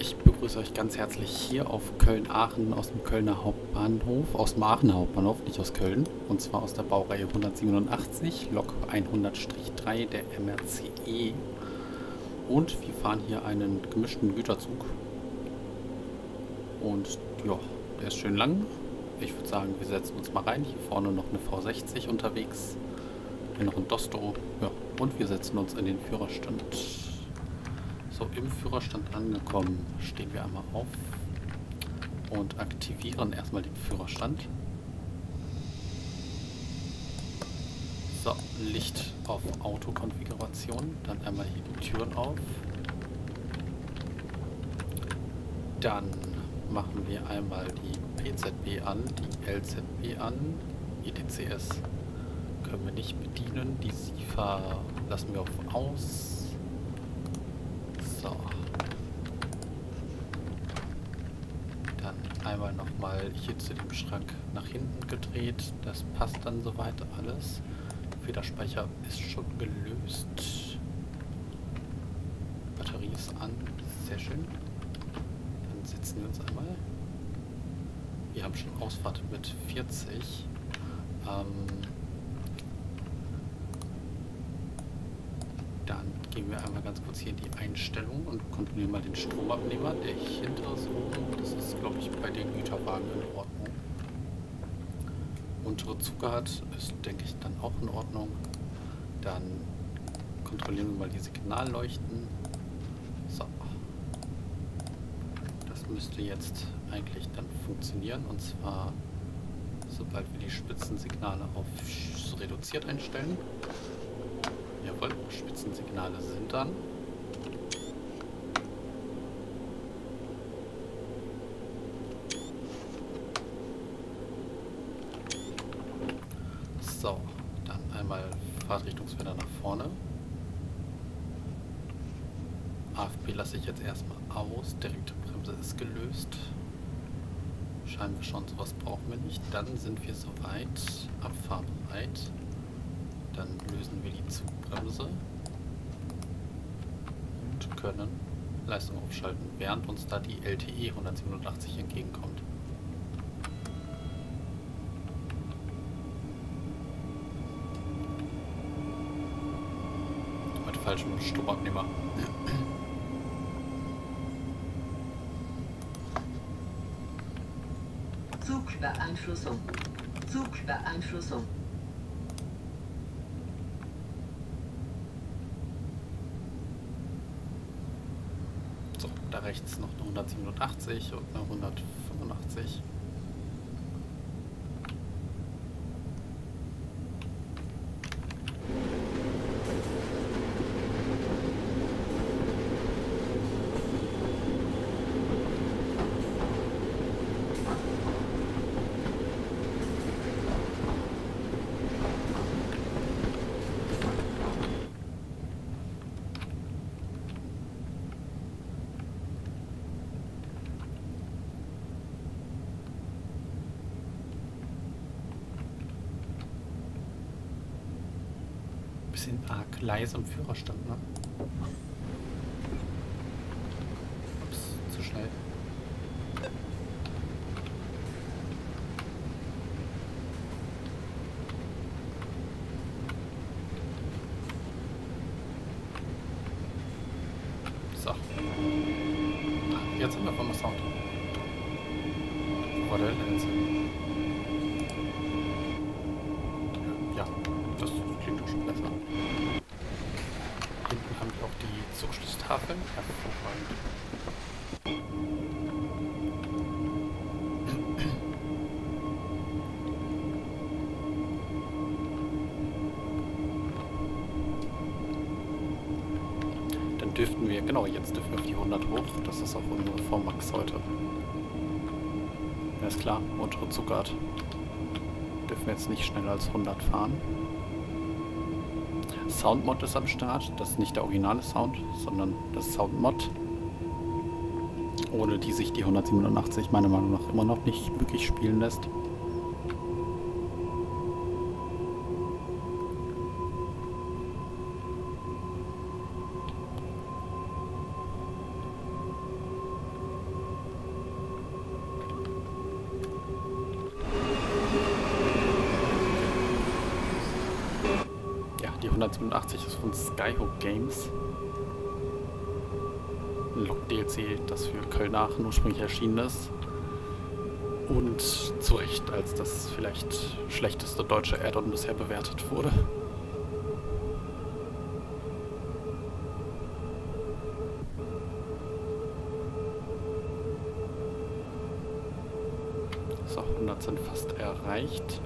Ich begrüße euch ganz herzlich hier auf Köln-Aachen aus dem Kölner Hauptbahnhof, aus dem Aachener Hauptbahnhof, nicht aus Köln, und zwar aus der Baureihe 187, Lok 100-3 der MRCE. Und wir fahren hier einen gemischten Güterzug. Und ja, der ist schön lang. Ich würde sagen, wir setzen uns mal rein. Hier vorne noch eine V60 unterwegs. Hier noch ein Dosto. Ja, und wir setzen uns in den Führerstand. So, im Führerstand angekommen, stehen wir einmal auf und aktivieren erstmal den Führerstand. So, Licht auf Autokonfiguration, dann einmal hier die Türen auf. Dann machen wir einmal die PZB an, die LZB an, ETCS können wir nicht bedienen, die SIFA lassen wir auf aus. So. Dann nochmal hier zu dem Schrank nach hinten gedreht. Das passt dann soweit alles. Federspeicher ist schon gelöst. Batterie ist an. Sehr schön. Dann setzen wir uns einmal. Wir haben schon Ausfahrt mit 40. Ähm gehen wir einmal ganz kurz hier in die Einstellung und kontrollieren mal den Stromabnehmer. Der hintere oben. Das ist, glaube ich, bei den Güterwagen in Ordnung. Untere Zugart ist, denke ich, dann auch in Ordnung. Dann kontrollieren wir mal die Signalleuchten. So. Das müsste jetzt eigentlich dann funktionieren. Und zwar, sobald wir die Spitzensignale auf reduziert einstellen. Jawohl, Spitzensignale sind dann. So, dann einmal Fahrtrichtungsfelder nach vorne. AFP lasse ich jetzt erstmal aus. Direkte Bremse ist gelöst. Scheinen wir schon, sowas brauchen wir nicht. Dann sind wir soweit abfahrbereit. Dann lösen wir die Zugbremse und können Leistung aufschalten, während uns da die LTE 187 entgegenkommt. Mit falschem Stromabnehmer. Zugbeeinflussung. Zugbeeinflussung. Rechts noch eine 187 und eine 185. bisschen arg leise im Führerstand, ne? Dürften wir, genau, jetzt dürfen wir auf die 100 hoch. Das ist auch unsere VMAX heute. Ist klar, untere Zugart. Dürfen wir jetzt nicht schneller als 100 fahren. Soundmod ist am Start. Das ist nicht der originale Sound, sondern das Soundmod. Ohne die sich die 187 meiner Meinung nach immer noch nicht wirklich spielen lässt. Köln-Aachen ursprünglich erschienen ist. Und zu Recht als das vielleicht schlechteste deutsche Add-on bisher bewertet wurde. So, 100 sind fast erreicht.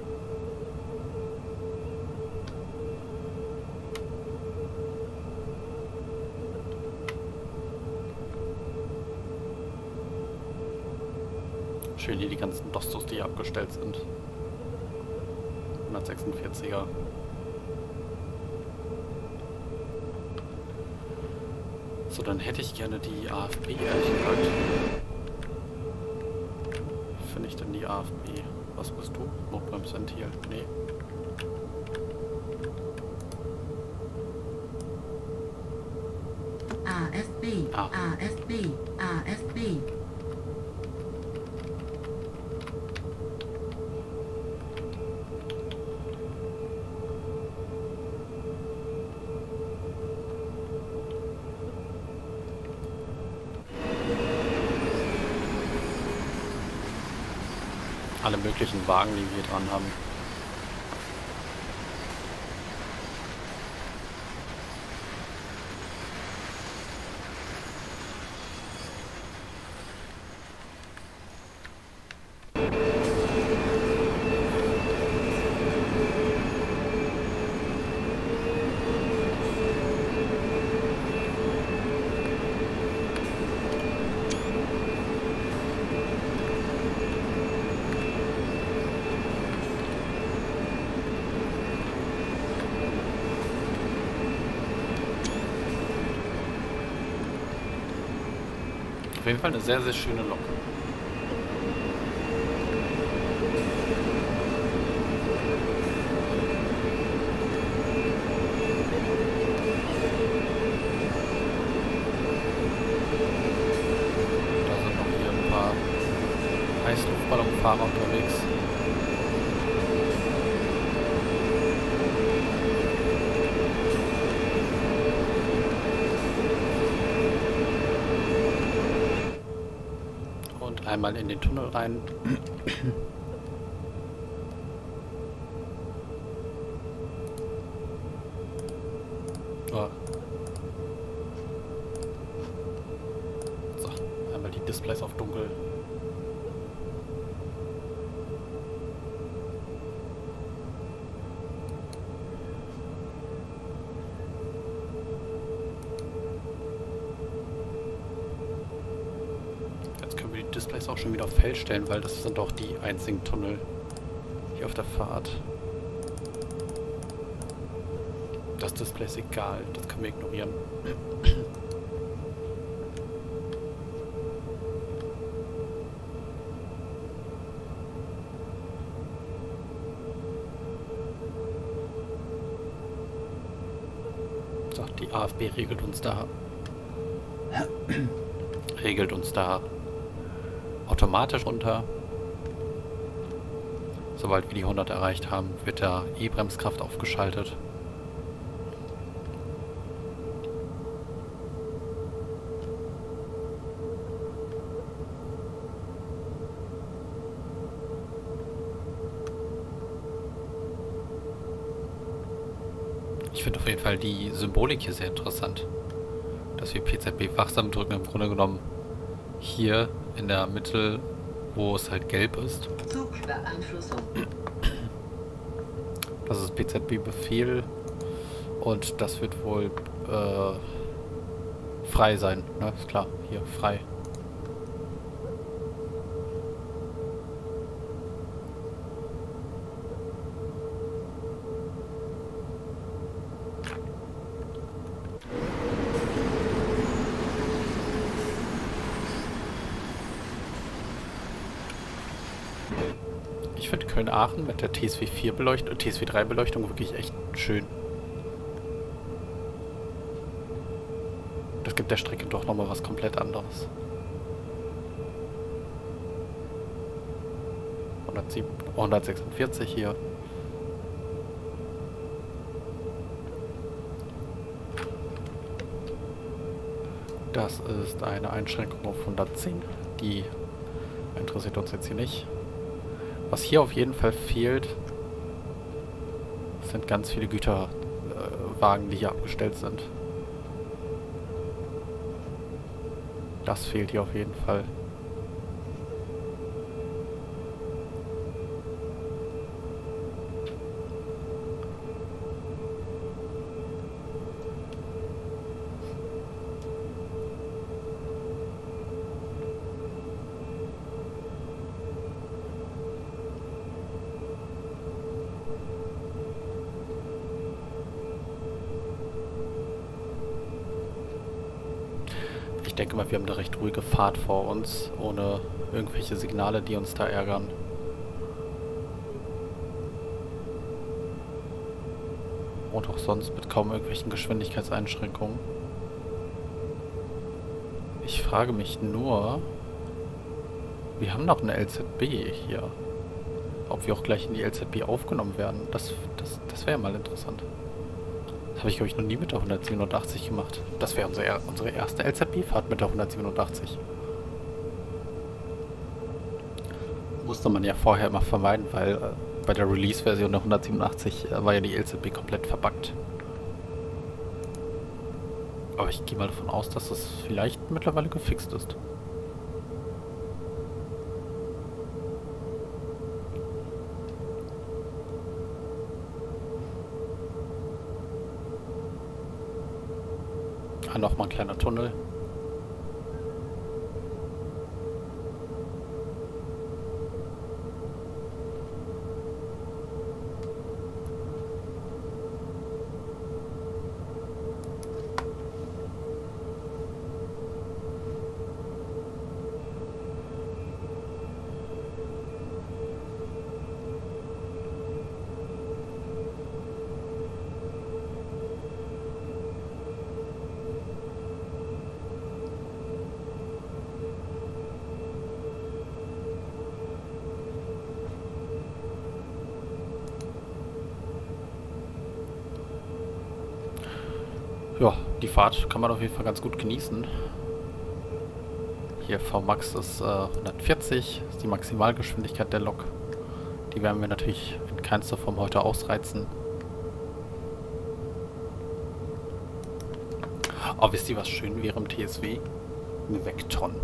Schön hier die ganzen Dostos, die hier abgestellt sind. 146er. So, dann hätte ich gerne die AFB, ehrlich gesagt. Finde ich denn die AFB? Was bist du? Notbremsventil? Nee. AFB, Ah. AFB, AFB. Möglichen Wagen, die wir hier dran haben. Auf jeden Fall eine sehr, sehr schöne Lok. Da sind noch hier ein paar Heißluftballonfahrer unterwegs. Einmal in den Tunnel rein. Displays auch schon wieder auf Feld stellen, weil das sind auch die einzigen Tunnel hier auf der Fahrt. Das Display ist egal, das können wir ignorieren. So, die AfB regelt uns da. regelt uns da automatisch runter. Sobald wir die 100 erreicht haben, wird der E-Bremskraft aufgeschaltet. Ich finde auf jeden Fall die Symbolik hier sehr interessant. Dass wir PZB wachsam drücken, im Grunde genommen hier in der Mitte, wo es halt gelb ist. Zugbeeinflussung. Das ist PZB-Befehl und das wird wohl äh, frei sein. Ne? Ist klar, hier frei. Aachen mit der TSW 4 Beleuchtung, äh, TSW 3 Beleuchtung wirklich echt schön. Das gibt der Strecke doch nochmal was komplett anderes. 146 hier. Das ist eine Einschränkung auf 110. Die interessiert uns jetzt hier nicht. Was hier auf jeden Fall fehlt, sind ganz viele Güterwagen, die hier abgestellt sind. Das fehlt hier auf jeden Fall. Ich denke mal, wir haben eine recht ruhige Fahrt vor uns, ohne irgendwelche Signale, die uns da ärgern. Und auch sonst mit kaum irgendwelchen Geschwindigkeitseinschränkungen. Ich frage mich nur, wir haben noch eine LZB hier. Ob wir auch gleich in die LZB aufgenommen werden, das, das, das wäre mal interessant. Habe ich, glaube ich, noch nie mit der 187 gemacht. Das wäre unsere, unsere erste LZB-Fahrt mit der 187. Musste man ja vorher immer vermeiden, weil äh, bei der Release-Version der 187 äh, war ja die LZB komplett verbuggt. Aber ich gehe mal davon aus, dass das vielleicht mittlerweile gefixt ist. Nochmal ein kleiner Tunnel. Ja, die Fahrt kann man auf jeden Fall ganz gut genießen. Hier Vmax ist äh, 140, ist die Maximalgeschwindigkeit der Lok. Die werden wir natürlich in keinster Form heute ausreizen. Oh, wisst ihr, was schön wäre im TSW? Eine Vectron.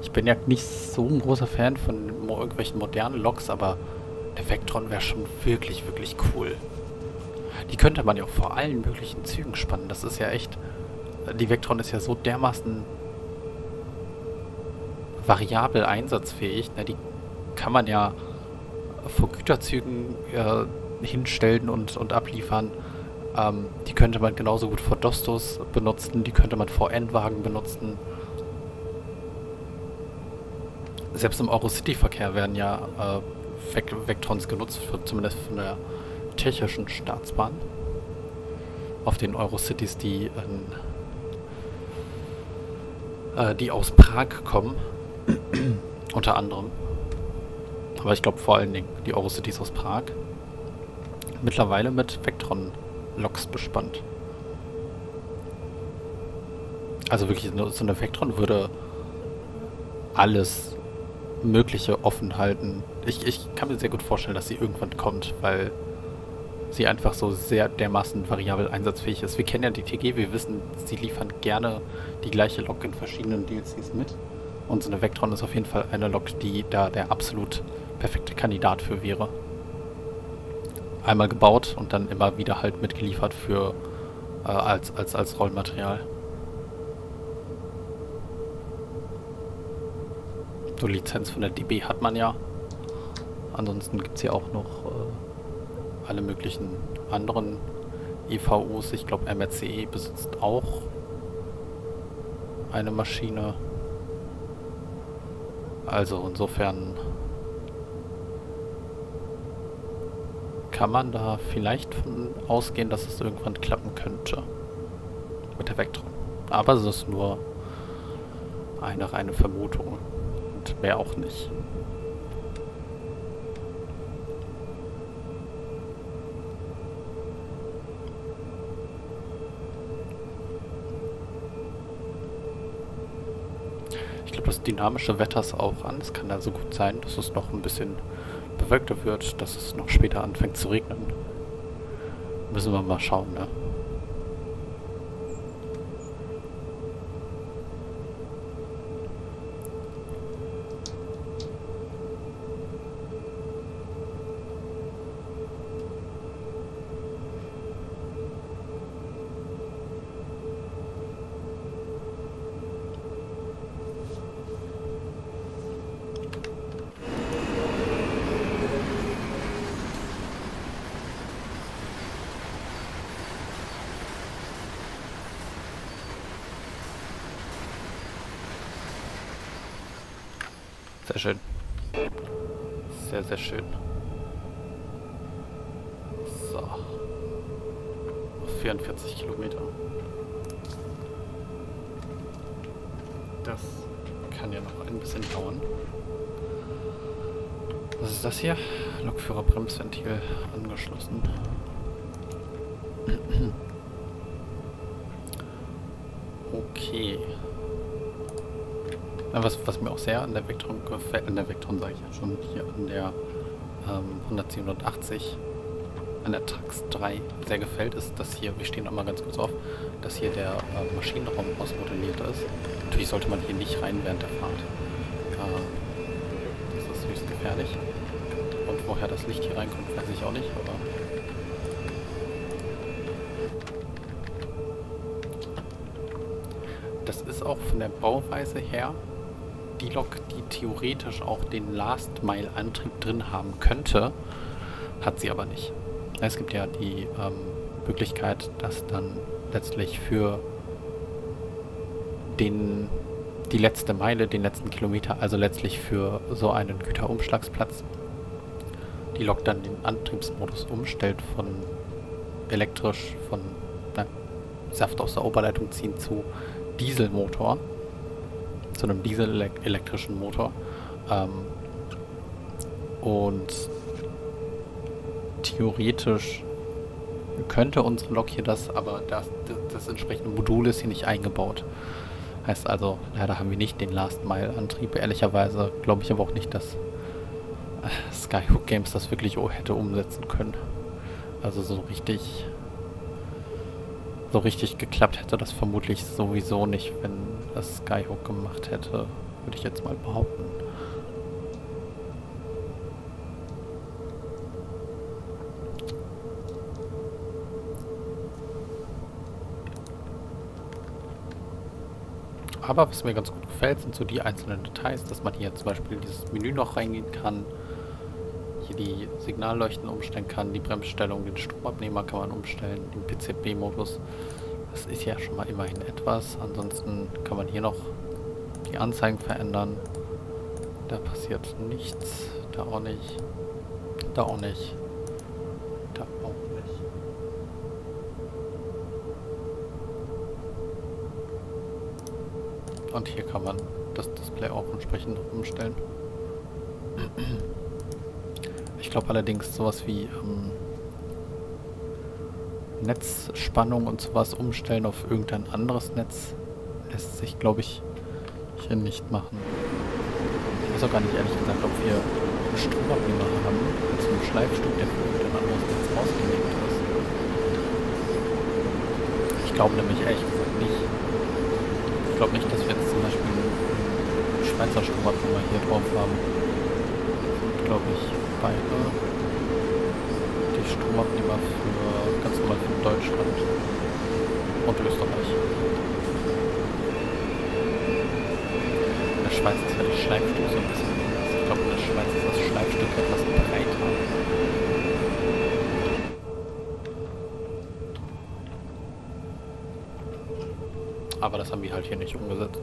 Ich bin ja nicht so ein großer Fan von mo irgendwelchen modernen Loks, aber der Vectron wäre schon wirklich, wirklich cool. Die könnte man ja auch vor allen möglichen Zügen spannen. Das ist ja echt... Die Vectron ist ja so dermaßen variabel einsatzfähig. Ne? Die kann man ja vor Güterzügen äh, hinstellen und, und abliefern. Ähm, die könnte man genauso gut vor Dostos benutzen. Die könnte man vor Endwagen benutzen. Selbst im Eurocity-Verkehr werden ja äh, Vect Vectrons genutzt, für, zumindest von der tschechischen Staatsbahn. Auf den Eurocities, die, äh, die aus Prag kommen. Unter anderem. Aber ich glaube vor allen Dingen die Eurocities aus Prag. Mittlerweile mit Vectron-Loks bespannt. Also wirklich, so eine Vectron würde alles Mögliche offen halten. Ich, ich kann mir sehr gut vorstellen, dass sie irgendwann kommt, weil sie einfach so sehr dermaßen variabel einsatzfähig ist. Wir kennen ja die TG, wir wissen, sie liefern gerne die gleiche Lok in verschiedenen DLCs mit. Und so eine Vectron ist auf jeden Fall eine Lok, die da der absolut perfekte Kandidat für wäre. Einmal gebaut und dann immer wieder halt mitgeliefert für äh, als, als, als Rollmaterial. So Lizenz von der DB hat man ja. Ansonsten gibt es hier auch noch äh, alle möglichen anderen EVUs. Ich glaube MRCE besitzt auch eine Maschine. Also insofern kann man da vielleicht von ausgehen, dass es irgendwann klappen könnte. Mit der Vectron. Aber es ist nur eine reine Vermutung. Und mehr auch nicht. Dynamische Wetter ist auch an. Es kann also gut sein, dass es noch ein bisschen bewölkter wird, dass es noch später anfängt zu regnen. Müssen wir mal schauen, ne? Sehr schön. Sehr, sehr schön. So. Noch 44 Kilometer. Das kann ja noch ein bisschen dauern. Was ist das hier? Lokführerbremsventil angeschlossen. Okay. Was, was mir auch sehr an der Vectron gefällt, an der Vectron sage ich ja schon, hier an der ähm, 187, an der Trax 3 sehr gefällt, ist, dass hier, wir stehen auch mal ganz kurz auf, dass hier der äh, Maschinenraum ausmodelliert ist. Natürlich sollte man hier nicht rein während der Fahrt. Äh, das ist höchst gefährlich. Und woher das Licht hier reinkommt, weiß ich auch nicht, aber das ist auch von der Bauweise her die Lok, die theoretisch auch den Last-Mile-Antrieb drin haben könnte, hat sie aber nicht. Es gibt ja die ähm, Möglichkeit, dass dann letztlich für den, die letzte Meile, den letzten Kilometer, also letztlich für so einen Güterumschlagsplatz, die Lok dann den Antriebsmodus umstellt von elektrisch, von na, Saft aus der Oberleitung ziehen zu Dieselmotor zu einem dieselelektrischen Motor. Ähm, und theoretisch könnte unsere Lok hier das, aber das, das, entsprechende Modul ist hier nicht eingebaut. Heißt also, leider haben wir nicht den Last-Mile-Antrieb. Ehrlicherweise glaube ich aber auch nicht, dass äh, Skyhook Games das wirklich hätte umsetzen können. Also so richtig so richtig geklappt hätte das vermutlich sowieso nicht, wenn das Skyhook gemacht hätte, würde ich jetzt mal behaupten. Aber was mir ganz gut gefällt, sind so die einzelnen Details, dass man hier zum Beispiel dieses Menü noch reingehen kann, hier die Signalleuchten umstellen kann, die Bremsstellung, den Stromabnehmer kann man umstellen, den PCB-Modus. Das ist ja schon mal immerhin etwas. Ansonsten kann man hier noch die Anzeigen verändern. Da passiert nichts. Da auch nicht. Da auch nicht. Da auch nicht. Und hier kann man das Display auch entsprechend umstellen. Ich glaube allerdings sowas wie ähm, Netzspannung und sowas umstellen auf irgendein anderes Netz lässt sich, glaube ich, hier nicht machen. Ich weiß auch gar nicht ehrlich gesagt, ob wir einen Stromabnehmer haben mit so einem Schleifstück, der für irgendein anderes Netz ausgelegt ist. Ich glaube nämlich ehrlich gesagt nicht. Ich glaube nicht, dass wir jetzt zum Beispiel einen Schweizer Stromabnehmer hier drauf haben. Glaube ich, beide die Stromabnehmer für ganz normal für Deutschland und Österreich. In der Schweiz ist ja das Schleifstück ein bisschen anders. Ich glaube, in der Schweiz ist das Schleifstück etwas breiter. Aber das haben wir halt hier nicht umgesetzt.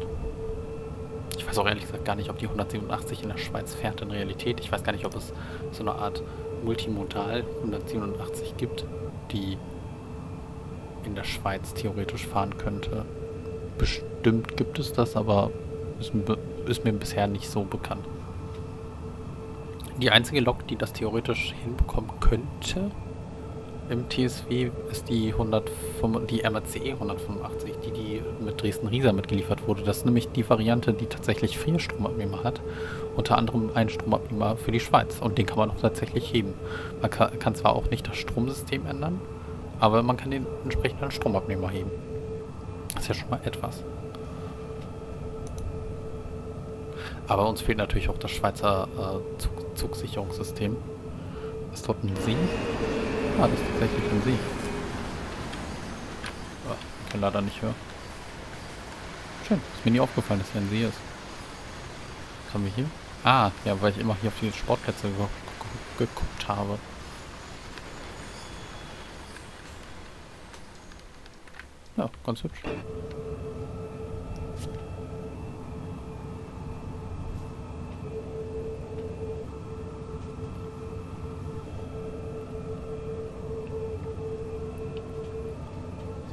Ich weiß auch ehrlich gesagt gar nicht, ob die 187 in der Schweiz fährt in Realität. Ich weiß gar nicht, ob es so eine Art Multimodal 187 gibt, die in der Schweiz theoretisch fahren könnte. Bestimmt gibt es das, aber ist, ist mir bisher nicht so bekannt. Die einzige Lok, die das theoretisch hinbekommen könnte, im TSW ist die 105, die MRCE 185, die, die mit Dresden-Riesa mitgeliefert wurde. Das ist nämlich die Variante, die tatsächlich vier Stromabnehmer hat. Unter anderem einen Stromabnehmer für die Schweiz. Und den kann man auch tatsächlich heben. Man kann, zwar auch nicht das Stromsystem ändern, aber man kann den entsprechenden Stromabnehmer heben. Das ist ja schon mal etwas. Aber uns fehlt natürlich auch das Schweizer äh, Zug Zugsicherungssystem. Ist dort ein See? Ah, das ist tatsächlich ein See. Oh, ich kann leider nicht hören. Schön, ist mir nie aufgefallen, dass hier ein See ist. Was haben wir hier? Ah, ja, weil ich immer hier auf die Sportplätze ge ge geguckt habe. Ja, ganz hübsch.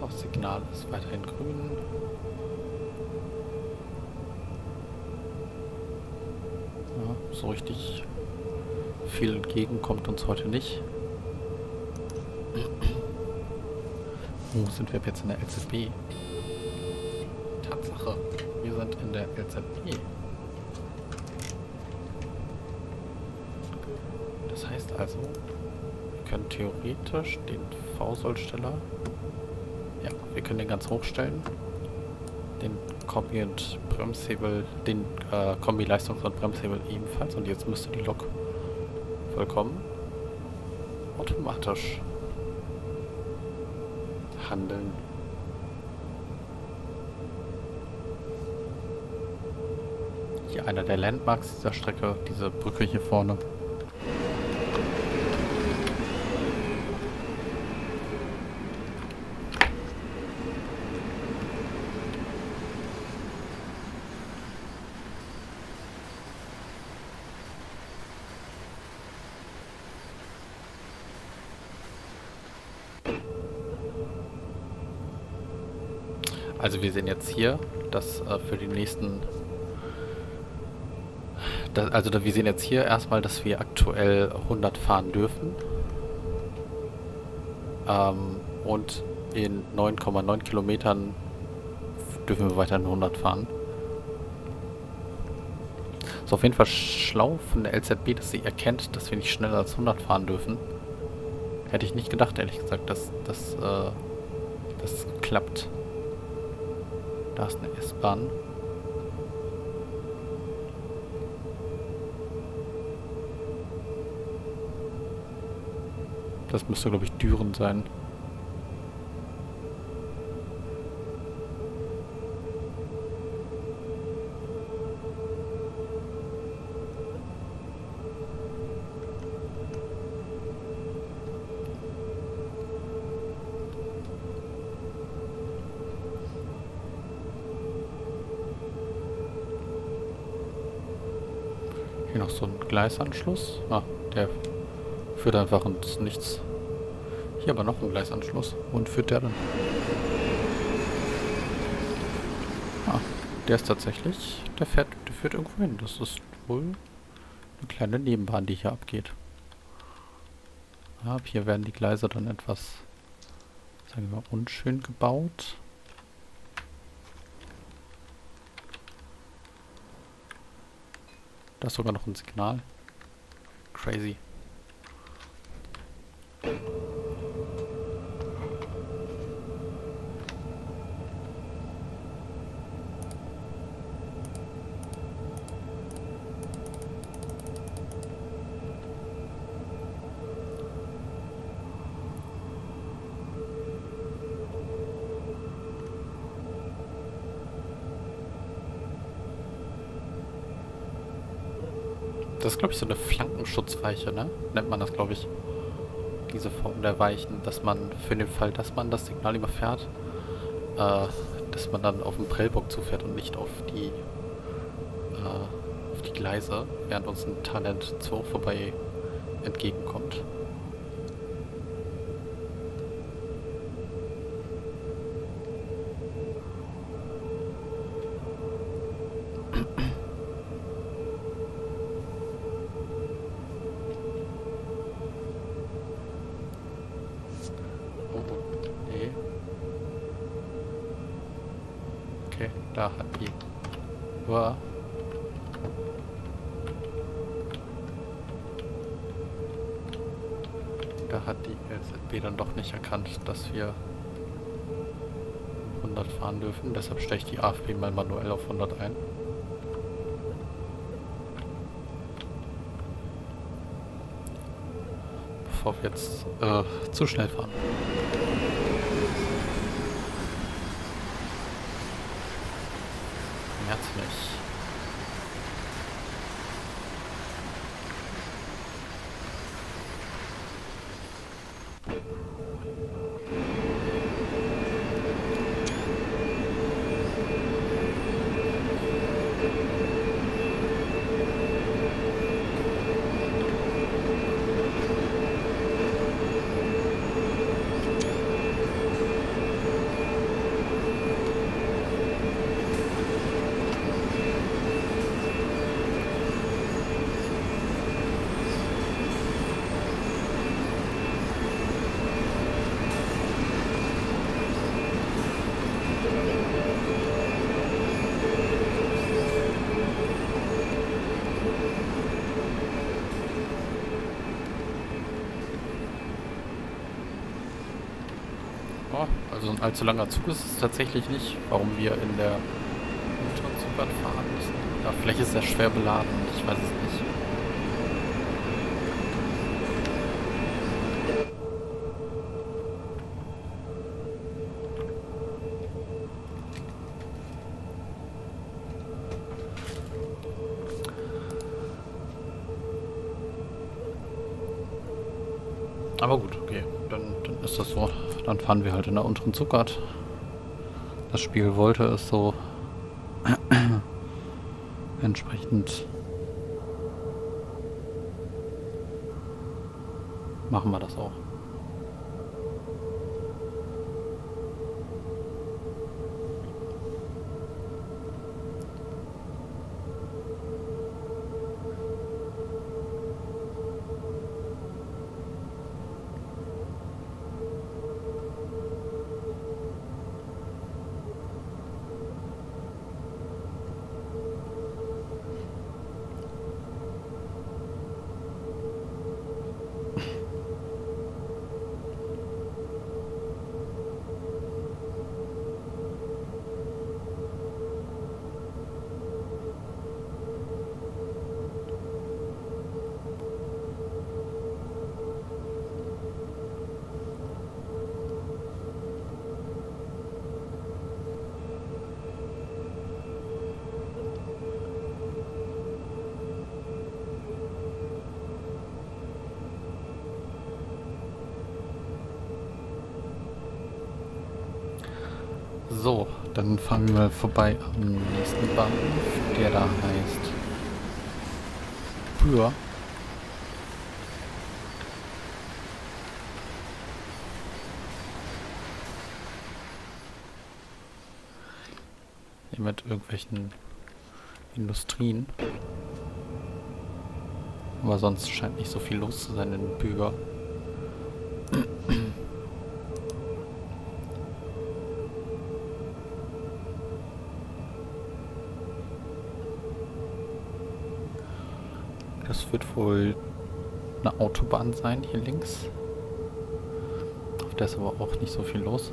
Das Signal ist weiterhin grün. Ja, so richtig viel entgegen kommt uns heute nicht. Wo sind wir jetzt in der LZB? Tatsache, wir sind in der LZB. Das heißt also, wir können theoretisch den V-Sollsteller, können den ganz hochstellen, den Kombi und Bremshebel, den äh, Kombi-Leistungs- und Bremshebel ebenfalls und jetzt müsste die Lok vollkommen automatisch handeln. Hier einer der Landmarks dieser Strecke, diese Brücke hier vorne. Also wir sehen jetzt hier, dass äh, für die nächsten... Da, also wir sehen jetzt hier erstmal, dass wir aktuell 100 fahren dürfen. Ähm, und in 9,9 Kilometern dürfen wir weiterhin 100 fahren. Ist auf jeden Fall schlau von der LZB, dass sie erkennt, dass wir nicht schneller als 100 fahren dürfen. Hätte ich nicht gedacht, ehrlich gesagt, dass das, äh, das klappt. Da ist eine S-Bahn. Das müsste, glaube ich, Düren sein. Hier noch so ein Gleisanschluss. Ah, der führt einfach ins Nichts. Hier aber noch ein Gleisanschluss. Und führt der dann? Ah, der ist tatsächlich, der fährt, der führt irgendwo hin. Das ist wohl eine kleine Nebenbahn, die hier abgeht. Ja, hier werden die Gleise dann etwas, sagen wir mal, unschön gebaut. Da ist sogar noch ein Signal. Crazy. Das ist, glaube ich, so eine Flankenschutzweiche, ne? Nennt man das, glaube ich. Diese Form der Weichen, dass man für den Fall, dass man das Signal überfährt, äh, dass man dann auf den Prellbock zufährt und nicht auf die, äh, auf die Gleise, während uns ein Talent zu hoch vorbei entgegenkommt. Dürfen. Deshalb stelle ich die AFB mal manuell auf 100 ein. Bevor wir jetzt äh, zu schnell fahren. Merz nicht. Oh, also ein allzu langer Zug ist es tatsächlich nicht, warum wir in der Unterzugfahrt fahren müssen. Ja, vielleicht ist er schwer beladen, ich weiß es nicht. Aber gut, okay, dann, dann ist das so. Dann fahren wir halt in der unteren Zuckert. Das Spiel wollte es so. Entsprechend machen wir das auch. Dann fahren wir mal vorbei am nächsten Bahnhof, der da heißt. Hier mit irgendwelchen Industrien. Aber sonst scheint nicht so viel los zu sein in Bühr. Das wird wohl eine Autobahn sein, hier links. Auf der ist aber auch nicht so viel los.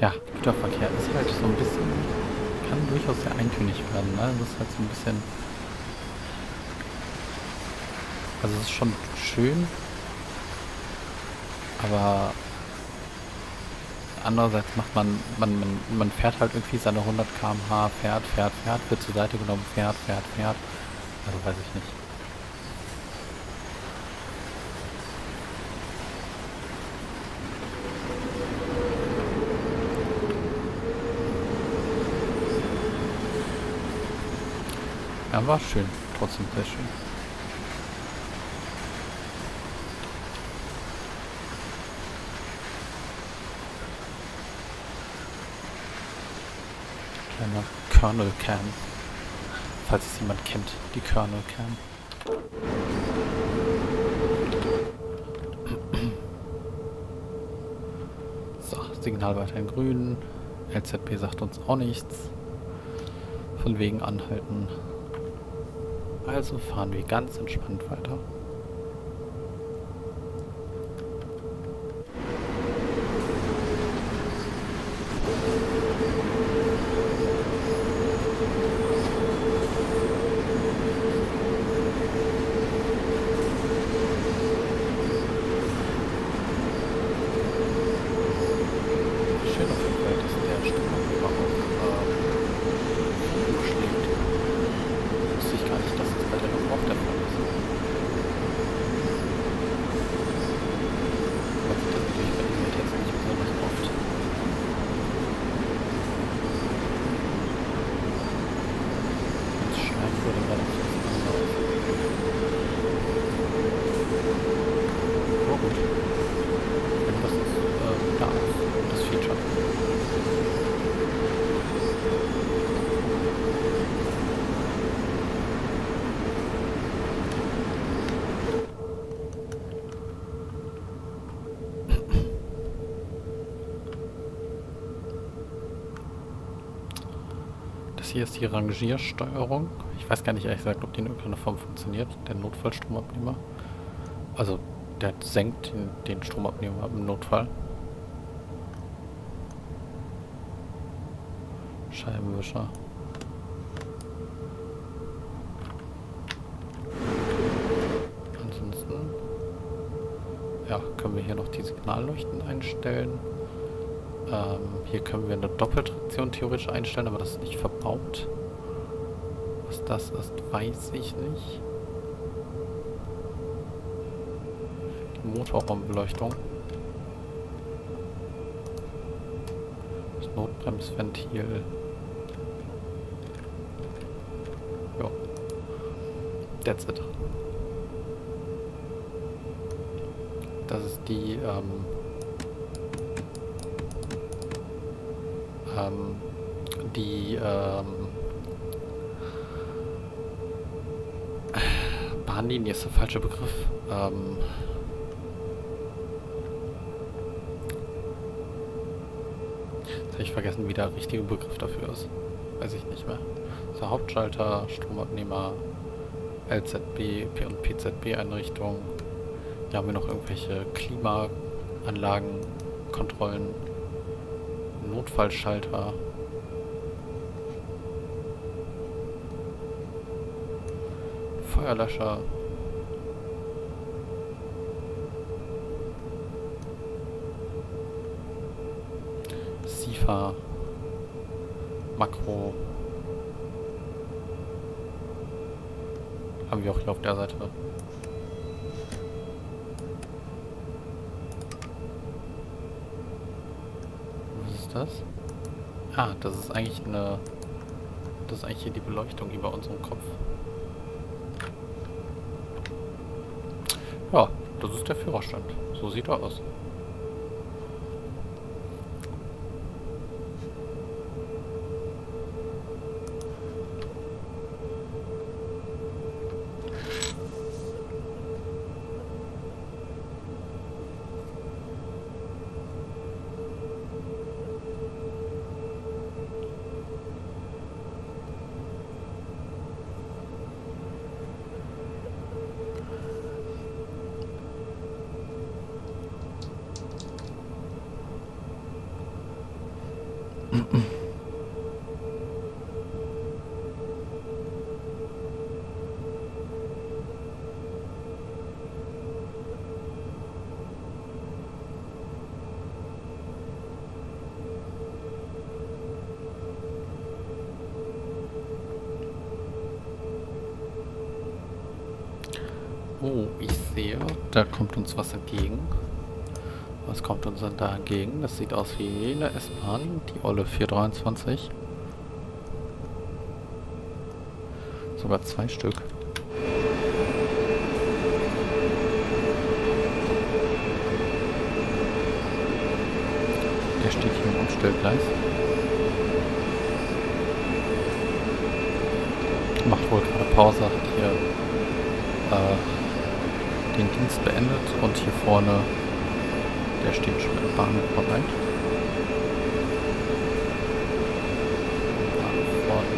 Ja, Güterverkehr ist halt so ein bisschen kann durchaus sehr eintönig werden. Ne? Das ist halt so ein bisschen... Also es ist schon schön, aber andererseits macht man, man, man, man fährt halt irgendwie seine 100 km/h, fährt, fährt, fährt, wird zur Seite genommen, fährt, fährt, fährt. Also weiß ich nicht. Ja, war schön. Trotzdem sehr schön. Kleiner Kernel Cam. Falls es jemand kennt, die Kernel Cam. So, Signal weiterhin grün. LZP sagt uns auch nichts. Von wegen anhalten. Also fahren wir ganz entspannt weiter. Schön auf jeden Fall, dass der Stimmbaugeber auch äh, umschlägt. Wusste ich gar nicht, dass das bei der noch auch der Fall ist. Man sieht das natürlich bei ihm jetzt nicht besonders oft. Wenn es schneien würde, wäre das jetzt anders. Oh gut. Wenn das ist, äh, da ist, das Feature. Das hier ist die Rangiersteuerung. Ich weiß gar nicht ehrlich gesagt, ob die in irgendeiner Form funktioniert. Der Notfallstromabnehmer. Also, der senkt den, den Stromabnehmer im Notfall. Scheibenwischer. Ansonsten ja, können wir hier noch die Signalleuchten einstellen. Ähm, hier können wir eine Doppeltraktion theoretisch einstellen, aber das ist nicht verbaut. Was das ist, weiß ich nicht. Die Motorraumbeleuchtung. Das Notbremsventil. Ja. That's it. Das ist die, ähm, ähm, die, ähm, Bahnlinie ist der falsche Begriff. Ähm, jetzt habe ich vergessen, wie der richtige Begriff dafür ist. Weiß ich nicht mehr. So, Hauptschalter, Stromabnehmer, LZB P und PZB-Einrichtung. Hier haben wir noch irgendwelche Klimaanlagen, Kontrollen, Notfallschalter. Feuerlöscher. SIFA. Makro. Haben wir auch hier auf der Seite. Was das? Ah, das ist eigentlich eine... Das ist eigentlich hier die Beleuchtung über unserem Kopf. Ja, das ist der Führerstand. So sieht er aus. Oh, ich sehe, da kommt uns was entgegen. Was kommt uns denn da entgegen? Das sieht aus wie jene S-Bahn, die Olle 423. Sogar zwei Stück. Der steht hier im Umstellgleis. Macht wohl gerade Pause, hat hier den Dienst beendet und hier vorne, der steht schon im Bahnhof bereit. Bahnhof vorne.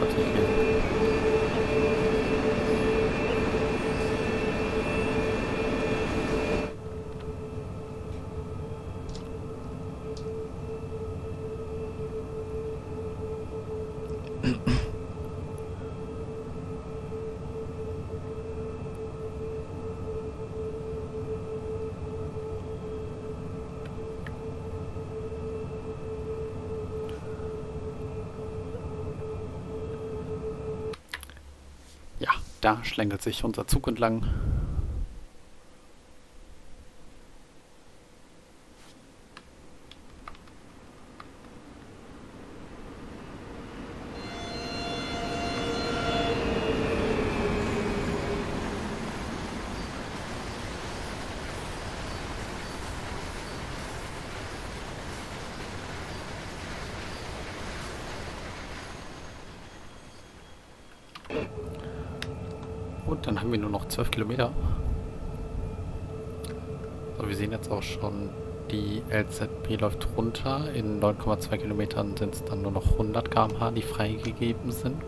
Also hier. Ja, da schlängelt sich unser Zug entlang. Und dann haben wir nur noch 12 Kilometer. So, wir sehen jetzt auch schon, die LZB läuft runter. In 9,2 Kilometern sind es dann nur noch 100 km/h, die freigegeben sind.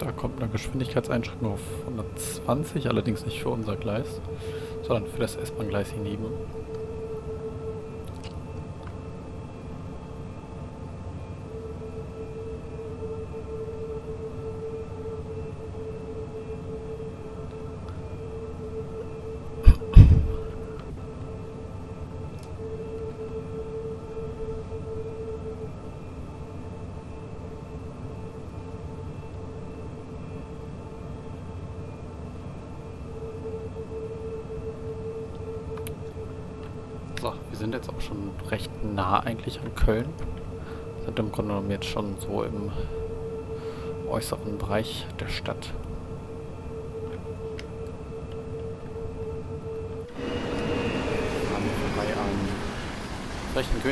Da kommt eine Geschwindigkeitseinschränkung auf 120, allerdings nicht für unser Gleis, sondern für das S-Bahn-Gleis hier neben. Sind jetzt auch schon recht nah eigentlich an Köln. Sind im Grunde genommen jetzt schon so im äußeren Bereich der Stadt. Wir vorbei an Rechten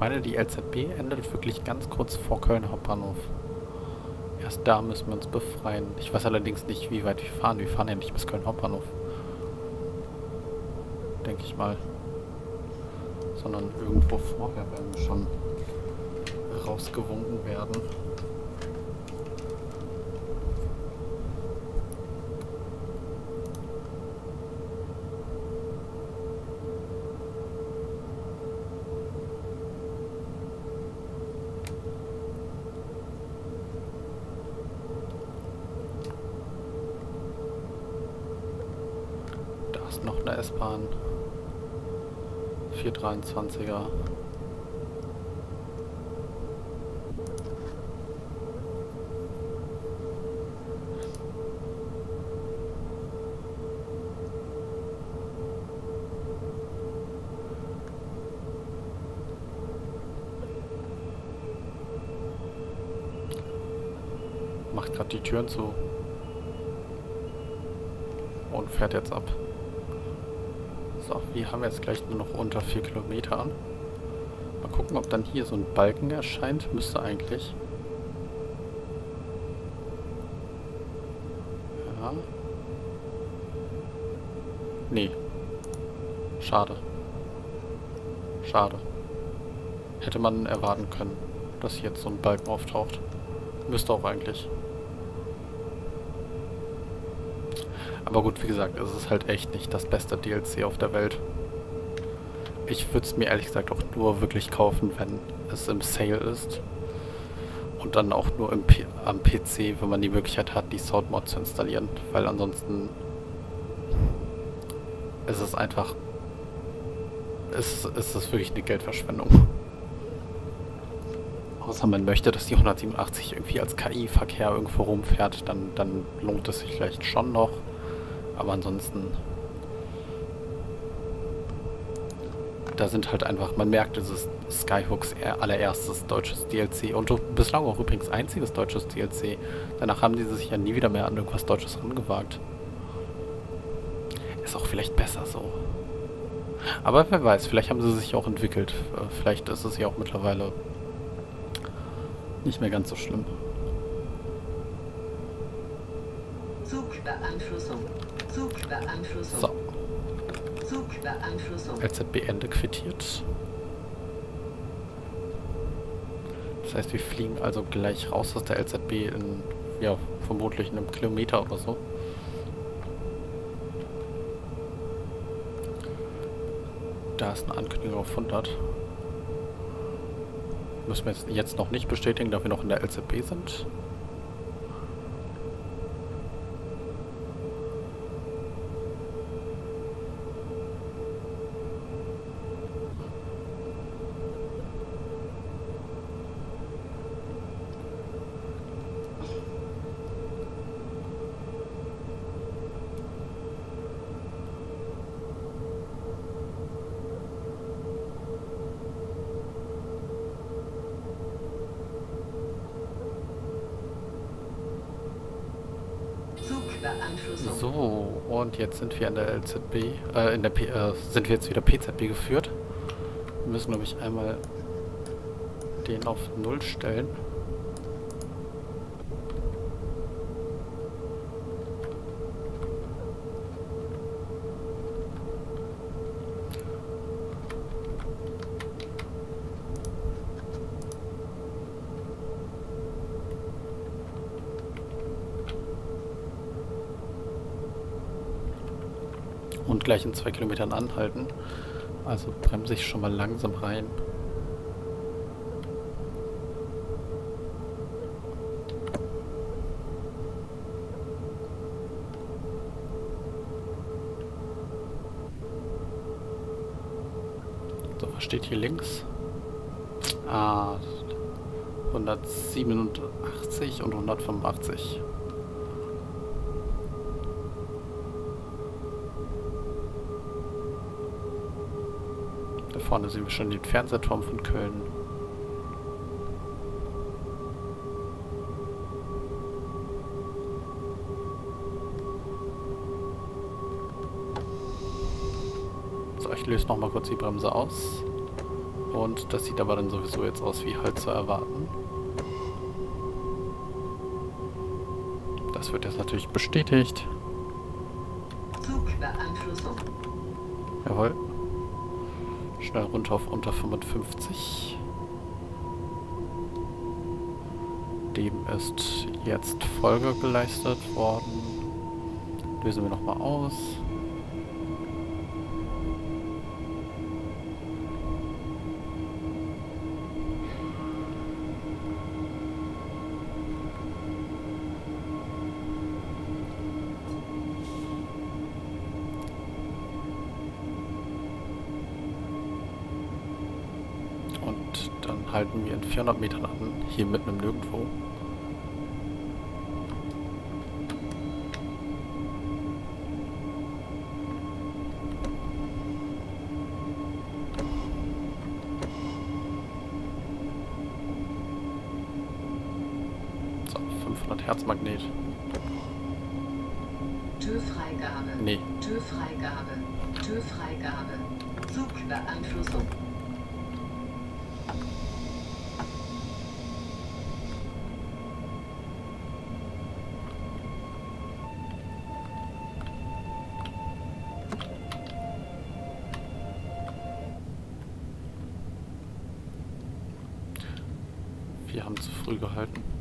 meine, die LZB endet wirklich ganz kurz vor Köln Hauptbahnhof. Erst da müssen wir uns befreien. Ich weiß allerdings nicht, wie weit wir fahren. Wir fahren ja nicht bis Köln Hauptbahnhof. Denke ich mal. Sondern irgendwo vorher werden wir schon rausgewunken werden. Eine S-Bahn. 423er. Macht gerade die Türen zu. Und fährt jetzt ab. Wir haben jetzt gleich nur noch unter 4 Kilometer. Mal gucken, ob dann hier so ein Balken erscheint. Müsste eigentlich. Ja. Nee. Schade. Schade. Hätte man erwarten können, dass hier jetzt so ein Balken auftaucht. Müsste auch eigentlich. Aber gut, wie gesagt, es ist halt echt nicht das beste DLC auf der Welt. Ich würde es mir ehrlich gesagt auch nur wirklich kaufen, wenn es im Sale ist. Und dann auch nur am PC, wenn man die Möglichkeit hat, die Soundmod zu installieren. Weil ansonsten ist es einfach... Ist, ist es wirklich eine Geldverschwendung. Außer man möchte, dass die 187 irgendwie als KI-Verkehr irgendwo rumfährt, dann, dann lohnt es sich vielleicht schon noch. Aber ansonsten... Da sind halt einfach, man merkt, es ist Skyhooks allererstes deutsches DLC und bislang auch übrigens einziges deutsches DLC. Danach haben die sich ja nie wieder mehr an irgendwas Deutsches rangewagt. Ist auch vielleicht besser so. Aber wer weiß, vielleicht haben sie sich auch entwickelt. Äh, vielleicht ist es ja auch mittlerweile nicht mehr ganz so schlimm. Zugbeeinflussung. So. LZB Ende quittiert. Das heißt, wir fliegen also gleich raus aus der LZB in, ja, vermutlich einem Kilometer oder so. Da ist eine Ankündigung auf 100. Müssen wir jetzt noch nicht bestätigen, da wir noch in der LZB sind. So, und jetzt sind wir in der LZB, äh, in der P äh, sind wir jetzt wieder PZB geführt. Wir müssen, glaube ich, einmal den auf Null stellen. Gleich in zwei Kilometern anhalten. Also bremse ich schon mal langsam rein. So, was steht hier links? Ah, 187 und 185. vorne sehen wir schon den Fernsehturm von Köln. So, ich löse nochmal kurz die Bremse aus. Und das sieht aber dann sowieso jetzt aus wie halt zu erwarten. Das wird jetzt natürlich bestätigt. Zugbeeinflussung. Jawohl. Schnell runter auf unter 55. Dem ist jetzt Folge geleistet worden. Lösen wir nochmal aus. Und dann halten wir in 400 Metern an, hier mitten im Nirgendwo. So, 500 Herzmagnet. Türfreigabe. Nee, Türfreigabe. Türfreigabe. Zugbeeinflussung. Zu früh gehalten.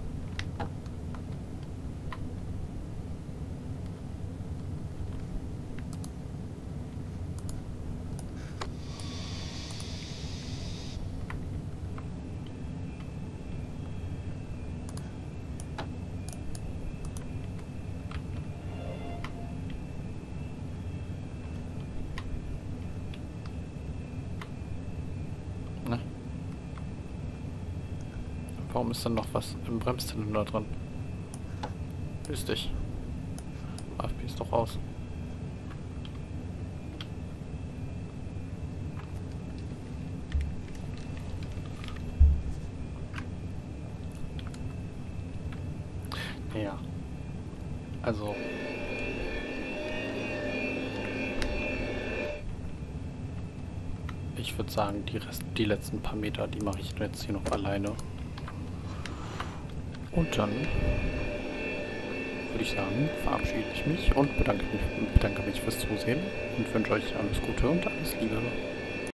Warum ist denn noch was im Bremszylinder drin? Grüß dich. AFP ist doch raus. Naja. Also. Ich würde sagen, die, Rest, die letzten paar Meter, die mache ich jetzt hier noch alleine. Und dann würde ich sagen, verabschiede ich mich und bedanke mich, bedanke mich fürs Zusehen und wünsche euch alles Gute und alles Liebe.